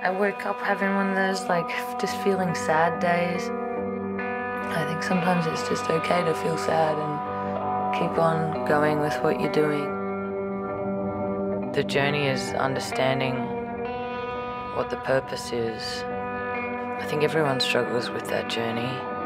I woke up having one of those like just feeling sad days. I think sometimes it's just okay to feel sad and keep on going with what you're doing. The journey is understanding what the purpose is. I think everyone struggles with that journey.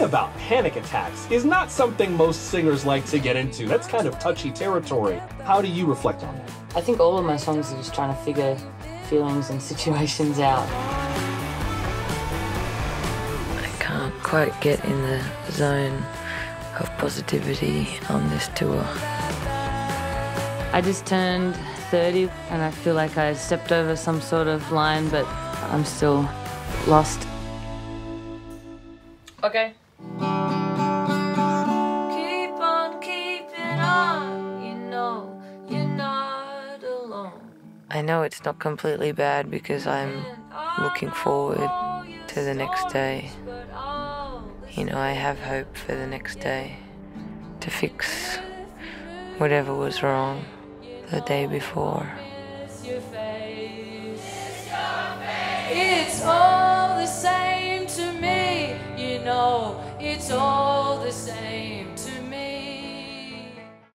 Calls. Singing about panic attacks is not something most singers like to get into. That's kind of touchy territory. How do you reflect on that? I think all of my songs are just trying to figure feelings and situations out. I can't quite get in the zone of positivity on this tour. I just turned 30 and I feel like I stepped over some sort of line, but I'm still lost. Okay. Keep on keeping on, you know you're not alone. I know it's not completely bad because I'm looking forward to the next day. You know, I have hope for the next day to fix whatever was wrong the day before. The same.